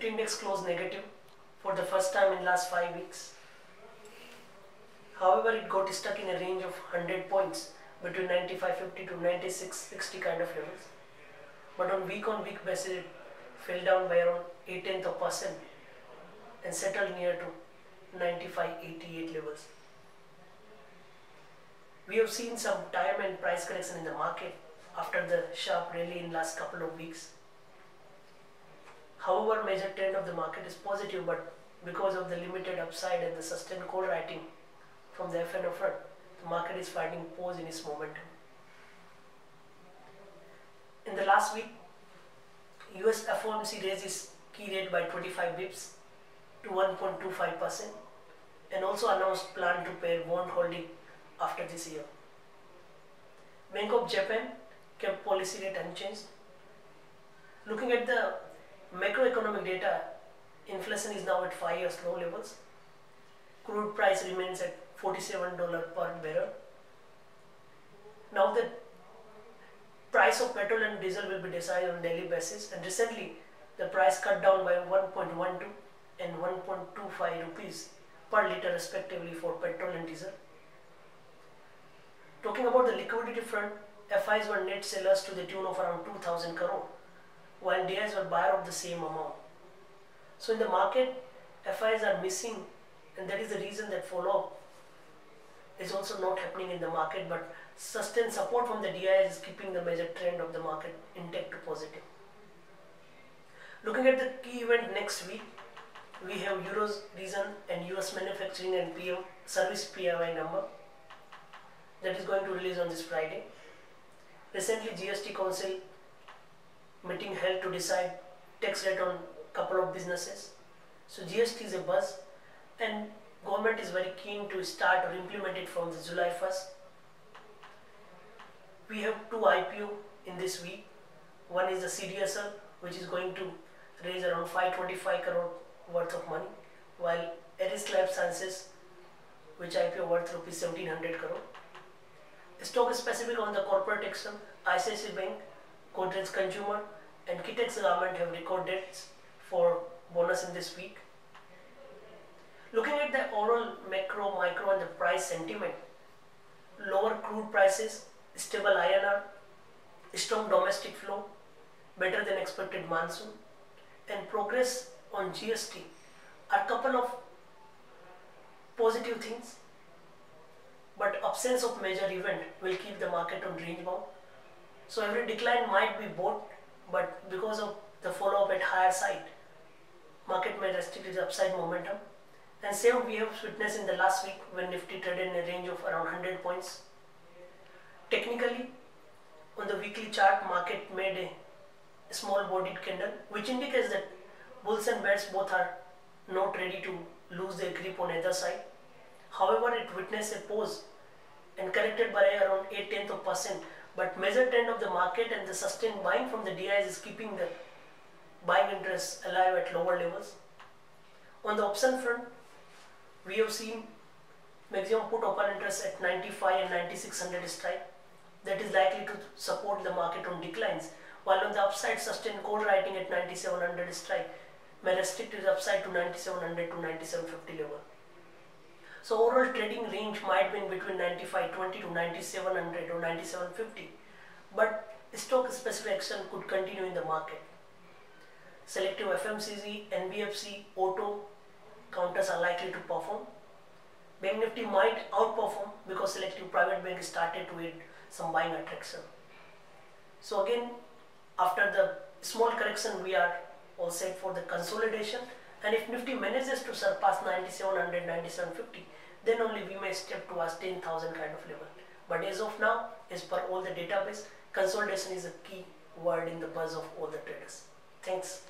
Nifty index closed negative for the first time in last 5 weeks. However, it got stuck in a range of 100 points between 95.50 to 96.60 kind of levels. But on week on week basis, it fell down by around 8 tenth of percent and settled near to 95.88 levels. We have seen some time and price correction in the market after the sharp rally in last couple of weeks. However, major trend of the market is positive, but because of the limited upside and the sustained call writing from the FNO front, the market is finding pause in its momentum. In the last week, US FOMC raised its key rate by 25 bips to 1.25% and also announced plan to pay bond holding after this year. Bank of Japan kept policy rate unchanged. Looking at the macroeconomic data, inflation is now at 5 years low levels. Crude price remains at $47 per barrel. Now the price of petrol and diesel will be decided on daily basis and recently the price cut down by 1.12 and 1.25 rupees per liter respectively for petrol and diesel. Talking about the liquidity front, FIs were net sellers to the tune of around 2000 crore while DIs were buyer of the same amount. So in the market, FIs are missing and that is the reason that follow is also not happening in the market but sustained support from the DIs is keeping the major trend of the market intact to positive. Looking at the key event next week, we have Euros region and US manufacturing and PM service PMI number that is going to release on this Friday. Recently GST Council meeting held to decide tax rate on couple of businesses. So GST is a buzz and government is very keen to start or implement it from the July 1st. We have two IPO in this week. One is the CDSL which is going to raise around 525 crore worth of money while Eris Lifesciences which IPO worth rupees 1700 crore. Stock specific on the corporate action, ICICI Bank, Godrej Consumer and Kitex Garment have record dates for bonus in this week. Looking at the overall macro, micro and the price sentiment, lower crude prices, stable INR, strong domestic flow, better than expected monsoon and progress on GST are couple of positive things but absence of major event will keep the market on range bound. So every decline might be bought but because of the follow-up at higher side, market may restrict its upside momentum. And same we have witnessed in the last week when Nifty traded in a range of around 100 points. Technically, on the weekly chart, market made a small bodied candle, which indicates that bulls and bears both are not ready to lose their grip on either side. However, it witnessed a pause and corrected by around 8 tenth of percent but major trend of the market and the sustained buying from the DIs is keeping the buying interest alive at lower levels. On the option front, we have seen maximum put open interest at 95 and 9600 strike. That is likely to support the market on declines. While on the upside, sustained call writing at 9700 strike may restrict its upside to 9700 to 9750 level. So overall trading range might be in between 95.20 to 9700 or 9750. But stock specific action could continue in the market. Selective FMCG, NBFC, auto counters are likely to perform. Bank Nifty might outperform because selective private bank started to aid some buying attraction. So again, after the small correction, we are all set for the consolidation and if Nifty manages to surpass 9700, 9750, then only we may step towards 10,000 kind of level. But as of now, as per all the database, consolidation is a key word in the buzz of all the traders. Thanks.